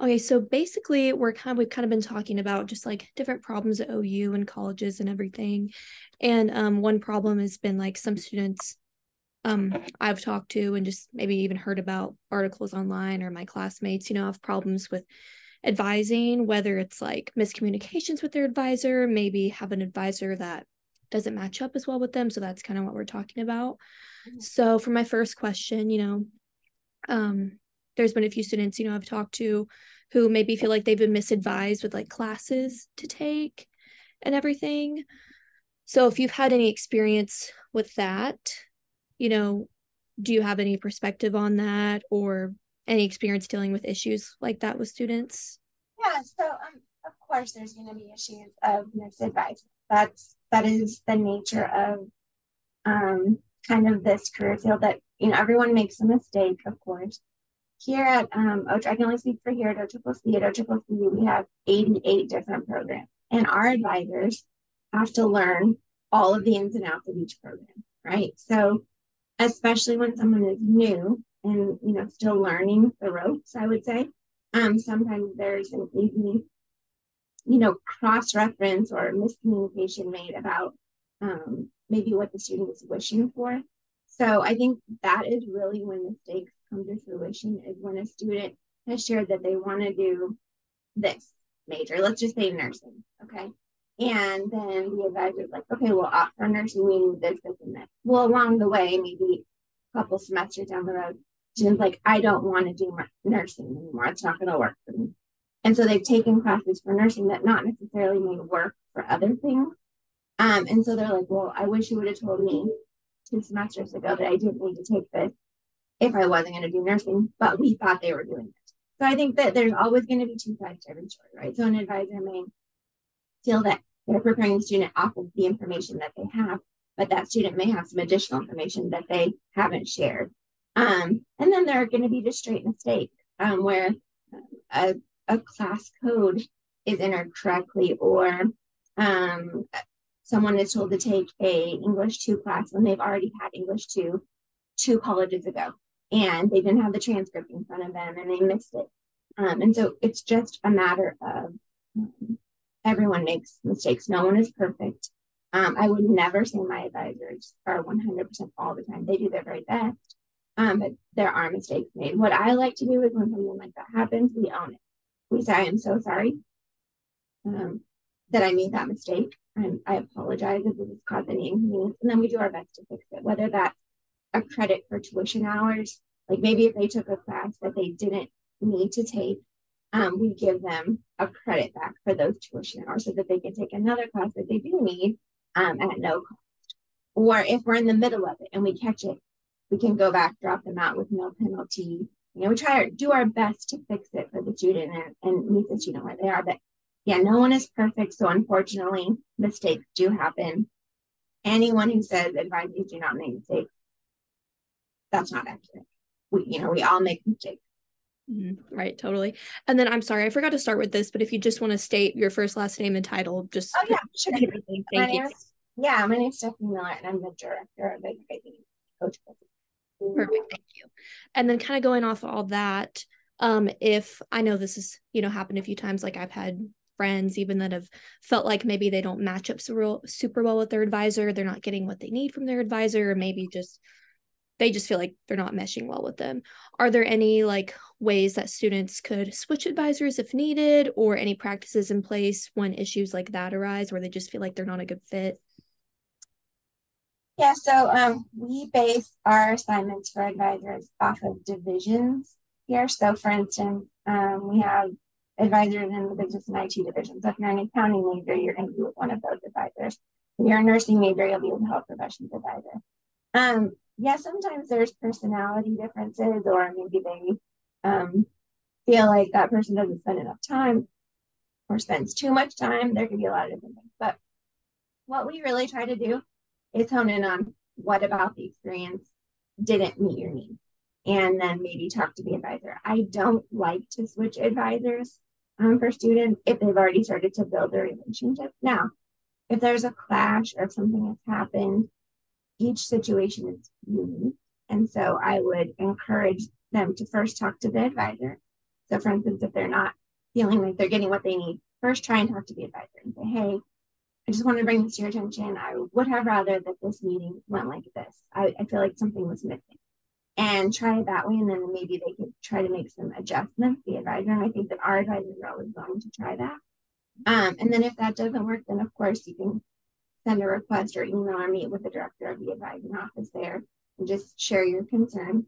Okay, so basically we're kind of we've kind of been talking about just like different problems at OU and colleges and everything. And um one problem has been like some students um I've talked to and just maybe even heard about articles online or my classmates, you know, have problems with advising, whether it's like miscommunications with their advisor, maybe have an advisor that doesn't match up as well with them. So that's kind of what we're talking about. Mm-hmm. So for my first question, you know, um, there's been a few students, you know, I've talked to who maybe feel like they've been misadvised with like classes to take and everything. So if you've had any experience with that, you know, do you have any perspective on that or any experience dealing with issues like that with students? Yeah, so um, of course there's going to be issues of misadvice. That's that is the nature of um, kind of this career field that you know everyone makes a mistake, of course. Here at um, I can only speak for here at OCCC. At OCCC, we have 88 different programs, and our advisors have to learn all of the ins and outs of each program, right? So, especially when someone is new, and you know still learning the ropes i would say um sometimes there's an easy you know cross reference or miscommunication made about um maybe what the student is wishing for so i think that is really when mistakes come to fruition is when a student has shared that they want to do this major let's just say nursing okay and then the advisor is like, okay, well, for nursing, we need this, this, and that. Well, along the way, maybe a couple semesters down the road, students like, I don't want to do nursing anymore. It's not going to work for me. And so they've taken classes for nursing that not necessarily may work for other things. Um, and so they're like, well, I wish you would have told me two semesters ago that I didn't need to take this if I wasn't going to do nursing, but we thought they were doing it. So I think that there's always going to be two sides to every story, right? So an advisor may feel that they're preparing the student off of the information that they have, but that student may have some additional information that they haven't shared. Um, and then there are going to be just straight mistakes um, where a, a class code is entered correctly or um, someone is told to take a English 2 class when they've already had English 2 two colleges ago and they didn't have the transcript in front of them and they missed it. Um, and so it's just a matter of um, everyone makes mistakes. No one is perfect. Um, I would never say my advisors are 100% all the time. They do their very best. Um, but there are mistakes made. What I like to do is when something like that happens, we own it. We say, I am so sorry um, that I made that mistake. And I apologize if it has caused any inconvenience. And then we do our best to fix it, whether that's a credit for tuition hours. Like maybe if they took a class that they didn't need to take, um, we give them a credit back for those tuition hours so that they can take another class that they do need um, at no cost. Or if we're in the middle of it and we catch it we can go back, drop them out with no penalty. You know, we try to do our best to fix it for the student and, and meet the student where they are. But yeah, no one is perfect. So unfortunately, mistakes do happen. Anyone who says advisors do not make mistakes, that's not accurate. We, you know, we all make mistakes. Mm-hmm. Right, totally. And then I'm sorry, I forgot to start with this, but if you just want to state your first, last name, and title, just oh yeah, sure. Thank my you. Is, yeah, my name is Stephanie Miller, and I'm the director of the Coach Perfect. Thank you. And then kind of going off all that, um, if I know this is, you know, happened a few times, like I've had friends even that have felt like maybe they don't match up super well with their advisor, they're not getting what they need from their advisor, or maybe just they just feel like they're not meshing well with them. Are there any like ways that students could switch advisors if needed, or any practices in place when issues like that arise where they just feel like they're not a good fit? Yeah, so um, we base our assignments for advisors off of divisions here. So, for instance, um, we have advisors in the business and IT division. So, if you're an accounting major, you're going to be with one of those advisors. If you're a nursing major, you'll be with a health professions advisor. Um, yeah, sometimes there's personality differences, or maybe they um, feel like that person doesn't spend enough time or spends too much time. There can be a lot of different things. But what we really try to do is hone in on what about the experience didn't meet your needs and then maybe talk to the advisor. I don't like to switch advisors um, for students if they've already started to build a relationship. Now, if there's a clash or if something has happened, each situation is unique. And so I would encourage them to first talk to the advisor, So, for instance, if they're not feeling like they're getting what they need, first try and talk to the advisor and say, hey, I just wanted to bring this to your attention. I would have rather that this meeting went like this. I, I feel like something was missing. And try it that way, and then maybe they could try to make some adjustments, the advisor. And I think that our advisors are always going to try that. Um, and then if that doesn't work, then of course you can send a request or email or meet with the director of the advising office there and just share your concern.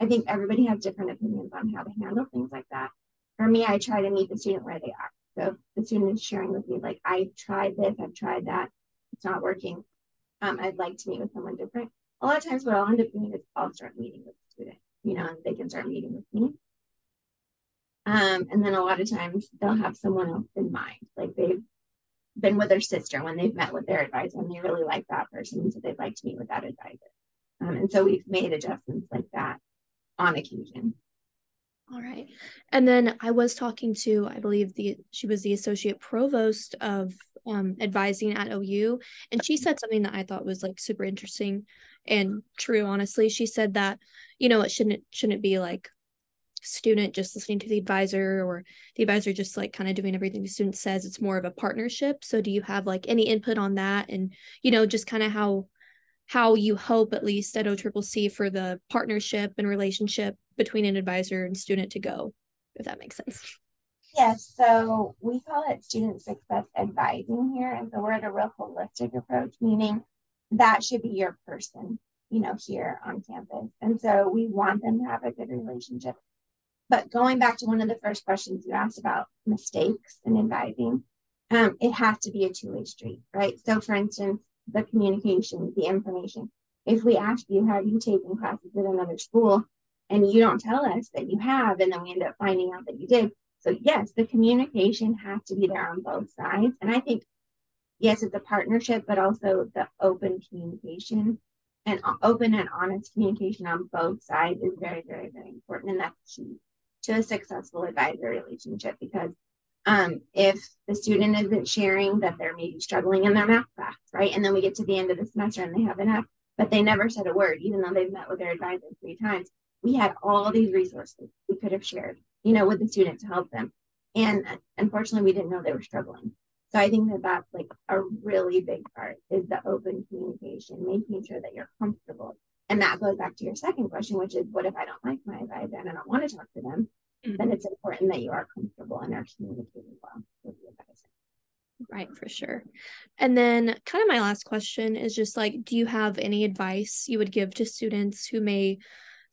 I think everybody has different opinions on how to handle things like that. For me, I try to meet the student where they are. So the student is sharing with me, like, I tried this, I've tried that, it's not working. Um, I'd like to meet with someone different. A lot of times, what I'll end up doing is I'll start meeting with the student, you know, and they can start meeting with me. Um, and then a lot of times they'll have someone else in mind, like they've been with their sister when they've met with their advisor and they really like that person, so they'd like to meet with that advisor. Um, and so we've made adjustments like that on occasion. All right. And then I was talking to, I believe the she was the associate provost of um, advising at OU, and she said something that I thought was like super interesting and true. Honestly, she said that you know it shouldn't shouldn't be like student just listening to the advisor or the advisor just like kind of doing everything the student says. It's more of a partnership. So do you have like any input on that, and you know just kind of how how you hope at least at OCCC for the partnership and relationship between an advisor and student to go, if that makes sense. Yes, so we call it student success advising here. And so we're at a real holistic approach, meaning that should be your person, you know, here on campus. And so we want them to have a good relationship. But going back to one of the first questions you asked about mistakes and advising, um, it has to be a two way street, right? So, for instance, the communication, the information. If we ask you, have you taken classes at another school? And you don't tell us that you have, and then we end up finding out that you did. So, yes, the communication has to be there on both sides. And I think, yes, it's a partnership, but also the open communication and open and honest communication on both sides is very, very, very important. And that's key to a successful advisor relationship because um, if the student isn't sharing that they're maybe struggling in their math class, right? And then we get to the end of the semester and they have F, but they never said a word, even though they've met with their advisor three times. We had all these resources we could have shared, you know, with the student to help them. And unfortunately, we didn't know they were struggling. So I think that that's like a really big part is the open communication, making sure that you're comfortable. And that goes back to your second question, which is what if I don't like my advisor and I don't want to talk to them? mm-hmm. then it's important that you are comfortable and are communicating well with the advisor. Right, for sure. And then, kind of my last question is just like, do you have any advice you would give to students who may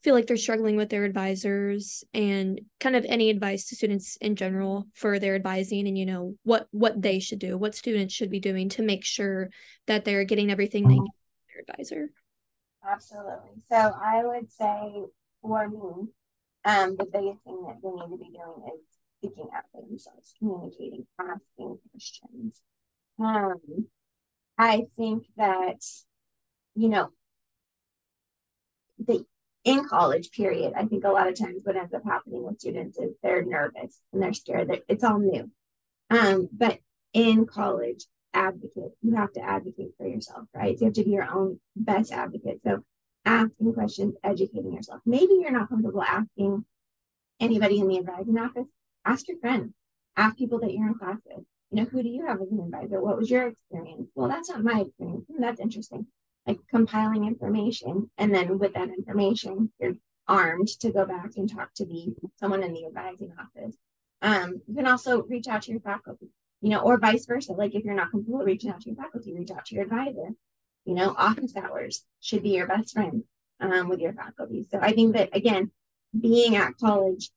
feel like they're struggling with their advisors and kind of any advice to students in general for their advising and you know what what they should do what students should be doing to make sure that they're getting everything they need from their advisor absolutely so i would say for me um, the biggest thing that they need to be doing is speaking out for themselves, communicating, asking questions. Um, I think that, you know, the in college period, I think a lot of times what ends up happening with students is they're nervous and they're scared that it's all new. Um, but in college, advocate, you have to advocate for yourself, right? So you have to be your own best advocate. So asking questions, educating yourself. Maybe you're not comfortable asking anybody in the advising office. Ask your friends, ask people that you're in class with. You know, who do you have as an advisor? What was your experience? Well, that's not my experience. Hmm, that's interesting. Like compiling information, and then with that information, you're armed to go back and talk to the someone in the advising office. Um, you can also reach out to your faculty, you know, or vice versa. Like if you're not comfortable reaching out to your faculty, reach out to your advisor you know, office hours should be your best friend um, with your faculty. So I think that, again, being at college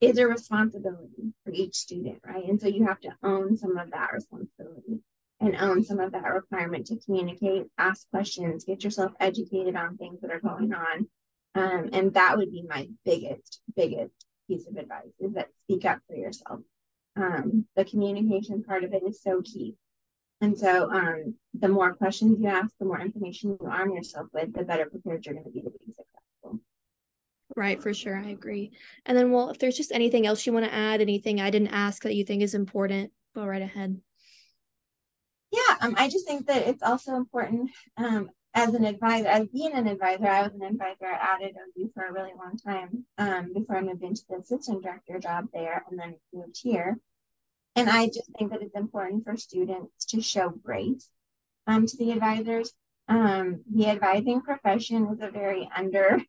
is a responsibility for each student, right? And so you have to own some of that responsibility and own some of that requirement to communicate, ask questions, get yourself educated on things that are going on. Um, and that would be my biggest, biggest piece of advice is that speak up for yourself. Um, the communication part of it is so key. And so um, the more questions you ask, the more information you arm yourself with, the better prepared you're going to be to be successful. Right, for sure. I agree. And then, well, if there's just anything else you want to add, anything I didn't ask that you think is important, go right ahead. Yeah, um, I just think that it's also important. Um, as an advisor, as being an advisor, I was an advisor at OU for a really long time um, before I moved into the assistant director job there and then moved here. And I just think that it's important for students to show grace um, to the advisors. Um, the advising profession is a very under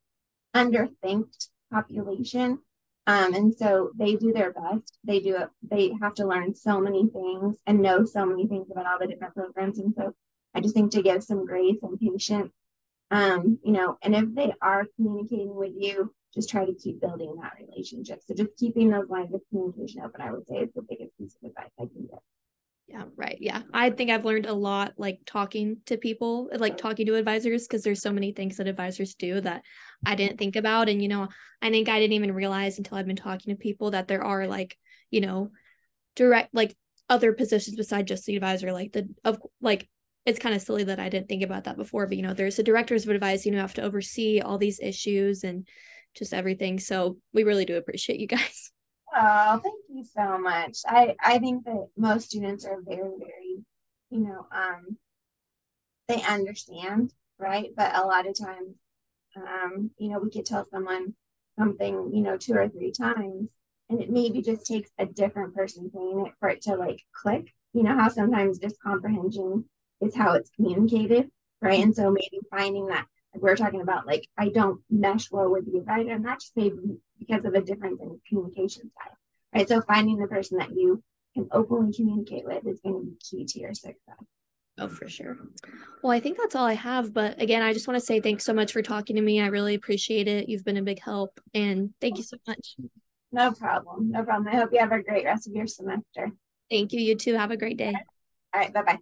underthinked population. Um, and so they do their best. They do it, they have to learn so many things and know so many things about all the different programs. And so I just think to give some grace and patience, um, you know, and if they are communicating with you, just try to keep building that relationship. So just keeping those lines of communication open, I would say is the biggest piece of advice I can give. Yeah, right. Yeah. I think I've learned a lot like talking to people, like talking to advisors, because there's so many things that advisors do that I didn't think about. And, you know, I think I didn't even realize until I've been talking to people that there are like, you know, direct, like other positions beside just the advisor, like the, of like it's kind of silly that I didn't think about that before, but you know, there's the directors of advice, you know, have to oversee all these issues and just everything. So we really do appreciate you guys. Oh, thank you so much. I I think that most students are very very, you know, um they understand, right? But a lot of times um, you know, we could tell someone something, you know, two or three times and it maybe just takes a different person saying it for it to like click. You know how sometimes just comprehension is how it's communicated, right? And so maybe finding that like we're talking about, like I don't mesh well with the advisor, and that's just maybe because of a difference in communication style, right? So finding the person that you can openly communicate with is going to be key to your success. Oh, for sure. Well, I think that's all I have. But again, I just want to say thanks so much for talking to me. I really appreciate it. You've been a big help, and thank you so much. No problem. No problem. I hope you have a great rest of your semester. Thank you. You too. Have a great day. All right. Bye bye.